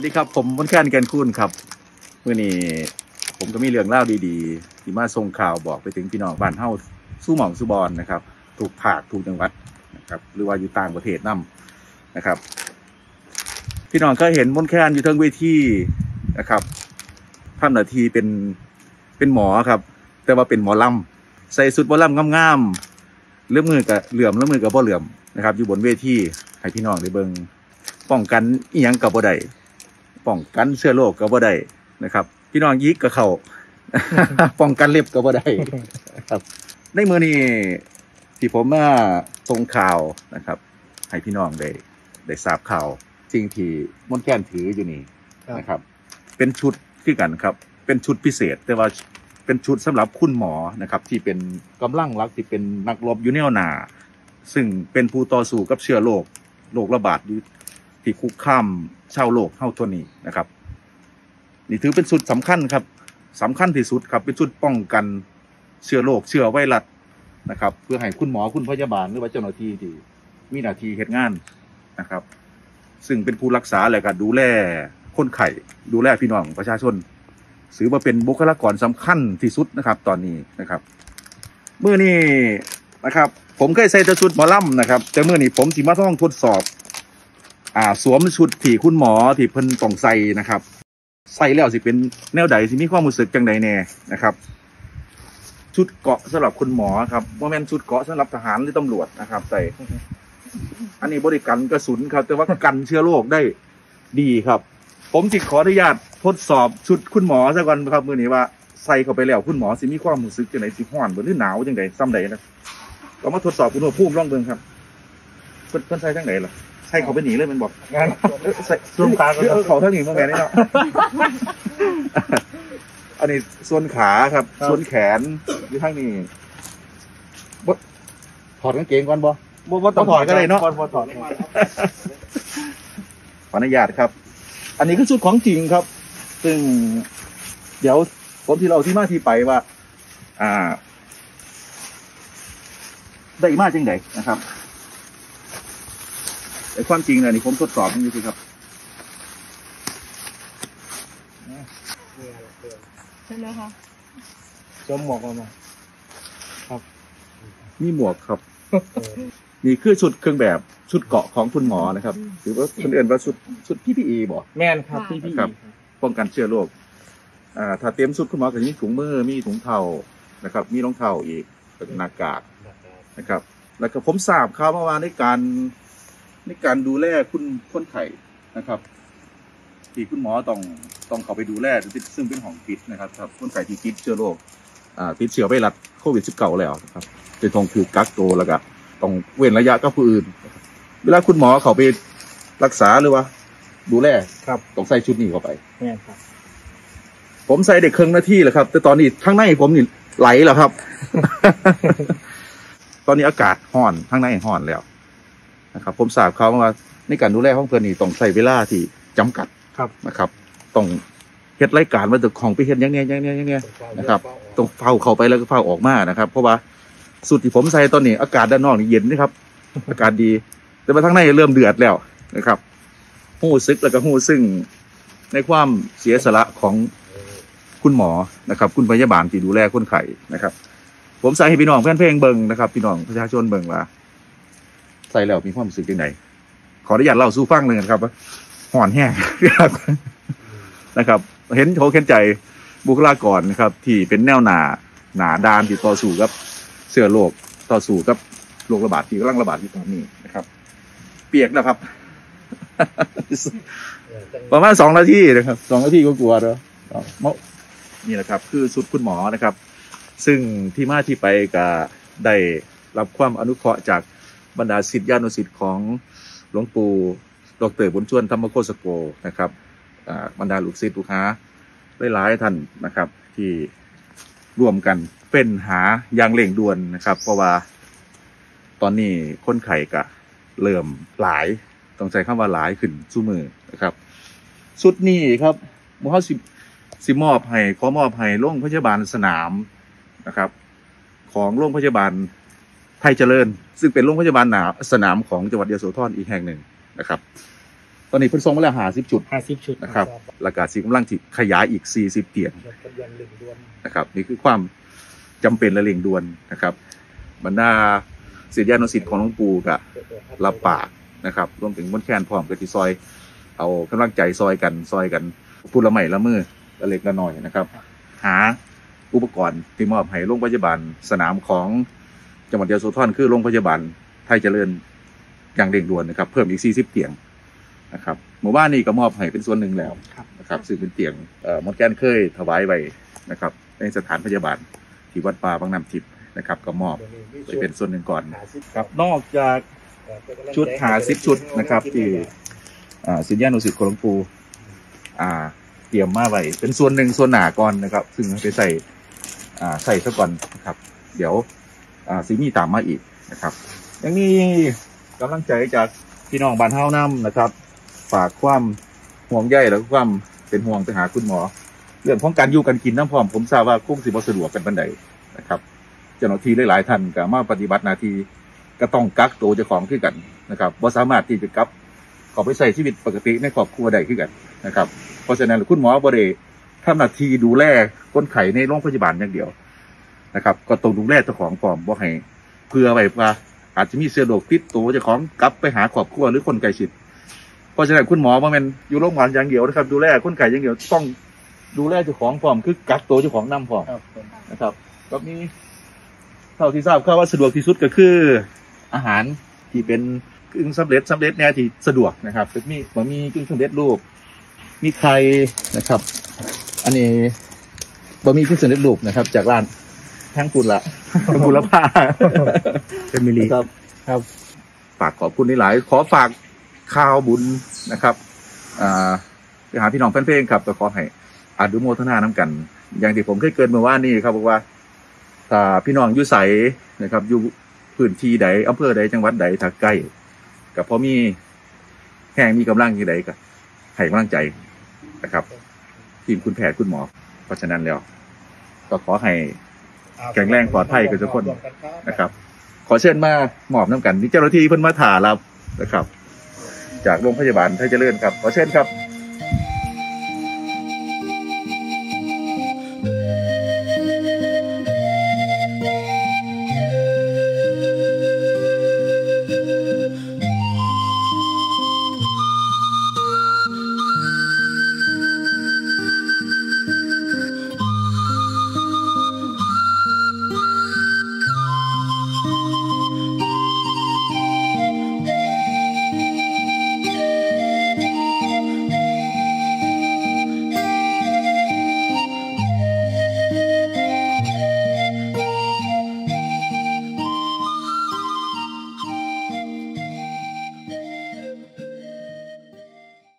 วัสดีครับ ผมมนแคนแกนคูนครับเมื่อนี้ผมก็มีเรื่องเล่าดีๆ ที่มาส่งข่าวบอกไปถึงพี่น้องบ้านเฮาสู้หม่องสู้บอลนะครับ ถูกผากถูกจังหวัดนะครับหรือว่าอยู่ต่างประเทศนํนะครับ พี่น้องก็เห็นมนแคนอยู่ทั้งเวทีนะครับทำหน้าทีเป็นเป็นหมอครับ แต่ว่าเป็นหมอลำใส่สุดหมอลำงามๆเลื่อมมือกับเหลื่อมเลื่อมมือกับบ่เหลื่อมนะครับ อยู่บนเวทีให้พี่น้องได้เบิ่งป้องกันอีหยังกับบ่ได้ ป้องกันเชื้อโรคก็บ่ได้นะครับ พี่น้องยิกกับเขาป้องกันเล็บก็บ่ได้ครับ ในมือนี้ที่ผมมาส่งข่าวนะครับ ให้พี่น้องได้ได้ทราบข่าวสิ่งที่มนต์แค้นถืออยู่นี่ครับนะครับ เป็นชุดคือกันครับ เป็นชุดพิเศษ แต่ว่าเป็นชุดสำหรับคุณหมอนะครับ ที่เป็นกำลังรักที่เป็นนักรบอยู่แนวหนา ซึ่งเป็นผู้ต่อสู้กับเชื้อโรคโรคระบาดอยู่ ที่คุกคามชาวโลกเท่าตัวนี้นะครับ นี่ถือเป็นสุดสำคัญครับสำคัญที่สุดครับเป็นชุดป้องกันเชื้อโรคเชื้อไวรัสนะครับ เพื่อให้คุณหมอคุณพยาบาลหรือว่าเจ้าหน้าที่ที่มีหน้าที่เหตุงานนะครับ ซึ่งเป็นผู้รักษาและก็ดูแลคนไข้ดูแลพี่น้องประชาชนถือว่าเป็นบุคลากรสำคัญที่สุดนะครับ ตอนนี้นะครับเมื่อนี้นะครับ ผมเคยใส่ชุดหมอลำนะครับ แต่เมื่อนี้ผมสิมาต้องทดสอบ อ่า สวมชุดที่คุณหมอที่เพิ่นต้องใส่นะครับ ใส่แล้วสิเป็นแนวใดสิมีความรู้สึกจังใดแน่นะครับ ชุดเกราะสำหรับคุณหมอครับว่าแม่นชุดเกราะสำหรับทหารหรือตำรวจนะครับ ใส่ อันนี้บริการกระสุนครับ แต่ว่ากันเชื้อโรคได้ดีครับ ผมจิขออนุญาตทดสอบชุดคุณหมอซะก่อนครับมือนี้ว่าใส่เข้าไปแล้วคุณหมอสิมีความรู้สึกจังไดสิห้อนบ่หรือหนาวจังไดซ้ำใดนะก็มาทดสอบอุณหภูมิลองเบิ่งครับเพิ่นเพิ่นใส่จังไดล่ะ ใส่เข้าไปหนีเลยแมันบอกงานเอ้ยใส่ซูมตาก่อนครับเออเขาเท่านี้มาแม่นี่เนาะอันนี้ส่วนขาครับ ส่วนแขนอยู่ข้างนี้บดถอดกางเกงก่อนบ่บ่บ่ต้องถอดก็ได้เนอะบ่บ่ถอดขออนุญาตครับ อันนี้คือชุดของจริงครับ ซึ่ง เดี๋ยวผมที่เราที่มาที่ไปว่า อ่า ได้มาจังไดนะครับ แต่ความจริงเนี่ยนี่ผมทดสอบนี่สิครับใช่ไหมคะสวมหมวกออกมานี่หมวกครับ นี่คือชุดเครื่องแบบชุดเกราะของคุณหมอนะครับ หรือว่าคนอื่นว่าชุดชุด PPE บอกแม่นครับพี่พี่ครับ ป้องกันเชื้อโรคอ่าถ้าเต็มชุดคุณหมอก็จะมีถุงมือมีถุงเท้านะครับ มีรองเท้าอีกเป็นหน้ากากนะครับ แล้วก็ผมทราบข่าวมาว่าในการ ในการดูแลคุณคนไข้นะครับที่คุณหมอต้องต้องเข้าไปดูแลซึ่งเป็นของปิดนะครับครับคนไข้ที่ติดเชื้อโรคอ่าติดเชื้อไวรัสโควิด -19 แล้วนะครับจะต้องถูกกักตัวแล้วก็ต้องเว้นระยะกับผู้อื่นนะครับเวลาคุณหมอเขาไปรักษาหรือว่า ดูแลครับต้องใส่ชุดนี้เข้าไปแม่นครับ ผมใส่เด็กครึ่งนาทีแหละครับ แต่ตอนนี้ข้างในผมนี่ไหลแล้วครับ ตอนนี้อากาศห้อนข้างในห้อนแล้ว นะครับ ผมทราบเขาวมาว่าในการดูแลห้องเพื่อนนี่ต้องใส่เวลาที่จำกัดครับนะครับต้องเฮ็ดรายการมาจากของไปเฮ็ดอยังเนี้ยอยังเนี้ยอยังเนี้ยนะครับต้องเฝ้าเข้าไปแล้วก็เฝ้าออกมานะครับ เพราะว่าสุดที่ผมใส่ตอนนี้ อากาศด้านนอกนี่เย็นนะครับ อากาศดี แต่มาทั้งในเริ่มเดือดแล้วนะครับหู้ซึกแล้วก็หู้ซึ่งในความเสียสละของคุณหมอนะครับ คุณพยาบาลที่ดูแลคนไข้นะครับ ผมใส่ให้พี่น้องแฟนเพลงเบิงนะครับ พี่น้องประชาชนเบิงว่า ใส่แล้วมีความรู้สึกยังไงขออนุญาตเล่าสู่ฟังเลยนะครับห่อนแห้งนะครับ เห็นโหเห็นใจบุคลากรนะครับ ที่เป็นแนวหนาหนาดานที่ต่อสู้กับเสื้อโรคต่อสู้กับโรคระบาดที่กำลังระบาดอยู่ตอนนี้นะครับ เปียกแล้วครับประมาณสองนาทีนะครับสองนาทีก็กลัวแล้วนี่แหละครับ คือสุดคุณหมอนะครับ ซึ่งที่มาที่ไปก็ได้รับความอนุเคราะห์จาก บรรดาศิษยานุศิษย์ของหลวงปู่ดอกเตอรบุญชวนธรรมโคสโกนะครับบรรดาลูกศิษย์ลูกหาหลายๆท่านนะครับ ที่ร่วมกันเป็นหาอย่างเร่งด่วนนะครับ เพราะว่าตอนนี้คนไข้ก็เริ่มหลายต้องใช้คำว่าหลายขึ้นสู้มือนะครับสุดนี้ครับหมูเฮาสิสิมอบให้ขอมอบให้โรงพยาบาลสนามนะครับ ของโรงพยาบาล ไทยเจริญ ซึ่งเป็นโรงพยาบาลหนาสนามของจังหวัดยโสธรอีกแห่งหนึ่งนะครับ ตอนนี้เพิ่นส่งมาแล้ว50จุด ห้าสิบชุดนะครับแล้วก็สิกำลังที่ขยายอีก 40 เตียงรถกำลังหนึ่งดวนนะครับ นี่คือความจำเป็นและเร่งด่วนนะครับ บรรดาศิษยานุศิษย์ของหลวงปู่ก็รับปากนะครับ รวมถึงมนต์แคนพร้อมกับที่ซอย เอากำลังใจซอยกันซอยกันพูดละไม่ละมือละเล็กละน้อยนะครับ หาอุปกรณ์ที่มอบให้โรงพยาบาลสนามของ จังหวัดยะโสธรคือโรงพยาบาลไทยเจริญอย่างเร่งด่วนนะครับ เพิ่มอีก 40 เตียงนะครับหมู่บ้านนี้ก็มอบให้เป็นส่วนหนึ่งแล้วครับนะครับซึ่งเป็นเตียงเอ่อมดแกนเคยถวายไว้นะครับ ในสถานพยาบาลที่วัดป่าบางน้ำทิพย์นะครับ ก็มอบไปเป็นส่วนหนึ่งก่อนครับนอกจากชุดหาสิบชุดนะครับ ที่อ่าสิญญานุสิทธิ์ของหลวงปู่อ่าเตรียมมาไว้เป็นส่วนหนึ่งส่วนหนาก่อนนะครับ ซึ่งไปใส่อ่าใส่ซะก่อนนะครับ เดี๋ยว อ่าสีมีตามมาอีกนะครับยังมีกำลังใจจากพี่น้องบ้านเฮานํนะครับฝากความห่วงใยแล้วก็ความเป็นห่วงไปหาคุณหมอ เรื่องของการอยู่กันกินน้ำพร้อมผมทราบว่าคงสิบสะดวกกันบันไดนะครับเจ้าหน้าที่หลายๆท่านก็มาปฏิบัติหน้าที่ก็ต้องกักตัวเจ้าของขึ้นกันนะครับบ่สามารถที่จะกลับขอไปใช้ชีวิตปกติในครอบครัวได้ขึ้นกันนะครับ เพราะฉะนั้นคุณหมอบริทำหน้าที่ดูแลคนไข้ในโรงพยาบาลอย่างเดียว นะครับ ก็ต้องดูแลเจ้าของพร้อมบ่ให้เพื่อไว้ว่าอาจจะมีเสื้อโรคติดตัวเจ้าของกลับไปหาครอบครัวหรือคนใกล้ชิดเพราะฉะนั้นคุณหมอบ่แม่นอยู่โรงพยาบาลอย่างเดียวนะครับ ดูแลคนไข้อย่างเดียวต้องดูแลเจ้าของพร้อมคือกักตัวเจ้าของนํพร้อมครับผมนะครับก็มีเท่าที่ทราบก็ว่าสะดวกที่สุดก็คืออาหารที่เป็นกึ่งสำเร็จสำเร็จเนี่ยที่สะดวกนะครับก็มีบะหมี่กึ่งสำเร็จรูป มีไข่นะครับ อันนี้บะหมี่กึ่งสำเร็จรูปนะครับ จากร้าน ทั้งปุนละทั้งปุนละผ้าเป็นมิลลิครับ ครับ ฝากขอบคุณหลายๆขอฝากข่าวบุญนะครับอ่าไปหาพี่น้องแฟนเพลงครับก็ขอให้อาดุโมทนาน้ำกัน อย่างที่ผมเคยเกรินเมื่อว่านนี้ครับบอกว่าถ้าพี่น้องอยู่ใสนะครับ อยู่พื้นที่ใดอำเภอใดจังหวัดใดถ้าใกล้กับพอมีแห้งมีกำลังที่ใดก็ให้กำลังใจนะครับ ทีมคุณแพทย์คุณหมอ เพราะฉะนั้นแล้ว ก็ขอให้ แข็งแรงปลอดภัยกับทุกคนนะครับ ขอเชิญมาหมอบน้ำกันนี่เจ้าหน้าที่เพิ่นมาถ่ารับนะครับ จากโรงพยาบาลไทยเจริญครับ ขอเชิญครับ